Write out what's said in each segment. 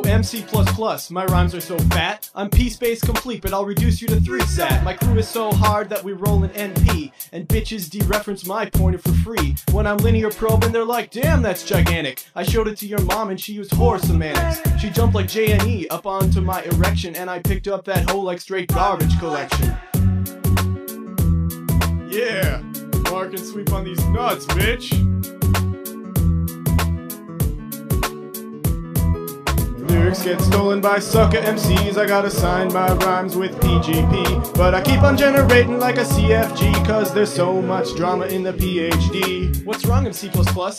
MC++. My rhymes are so fat. I'm PSPACE complete, but I'll reduce you to 3 sat. My crew is so hard that we roll an NP. And bitches dereference my pointer for free. When I'm linear probing, they're like, damn, that's gigantic. I showed it to your mom and she used horse semantics. She jumped like JNE up onto my erection, and I picked up that whole like straight garbage collection. Yeah, Mark and sweep on these nuts, bitch. Lyrics get stolen by sucker MCs. I gotta sign my rhymes with PGP. But I keep on generating like a CFG, cause there's so much drama in the PhD. What's wrong, MC?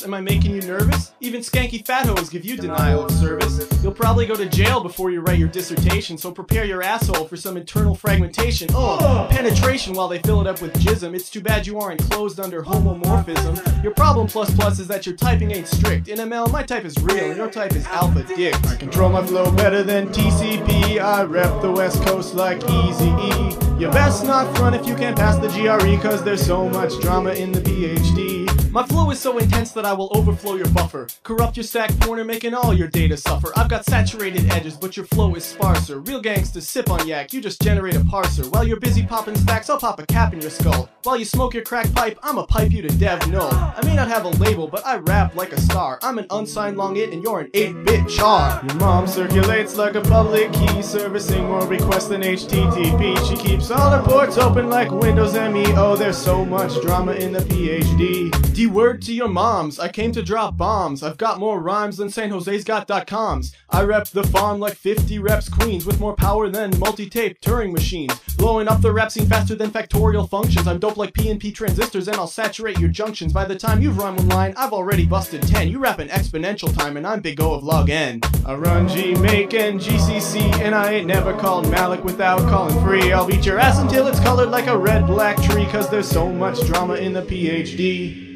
Am I making you nervous? Even skanky fat hoes give you denial of service. You'll probably go to jail before you write your dissertation, so prepare your asshole for some internal fragmentation. Oh, penetration while they fill it up with jism. It's too bad you aren't closed under homomorphism. Your problem plus plus is that your typing ain't strict. In ML, my type is real, and your type is alpha dick. I control my flow better than TCP. I rep the West Coast like Easy E. You best not front if you can't pass the GRE, cause there's so much drama in the PhD. My flow is so intense that I will overflow your buffer. Corrupt your stack pointer, making all your data suffer. I've got saturated edges, but your flow is sparser. Real gangsters sip on yak, you just generate a parser. While you're busy popping stacks, I'll pop a cap in your skull. While you smoke your crack pipe, I'ma pipe you to dev null. I may not have a label, but I rap like a star. I'm an unsigned long int, and you're an 8-bit char. Your mom circulates like a public key, servicing more requests than HTTP. She keeps all her ports open like Windows ME. Oh, there's so much drama in the PhD. Word to your moms, I came to drop bombs. I've got more rhymes than San Jose's got. I rep the farm like 50 reps queens with more power than multi-tape Turing machines. Blowing up the rap scene faster than factorial functions. I'm dope like PNP transistors and I'll saturate your junctions. By the time you've rhymed one line, I've already busted 10. You rap in exponential time and I'm big O of log n. I run gmake and GCC and I ain't never called malloc without calling free. I'll beat your ass until it's colored like a red black tree cause there's so much drama in the PhD.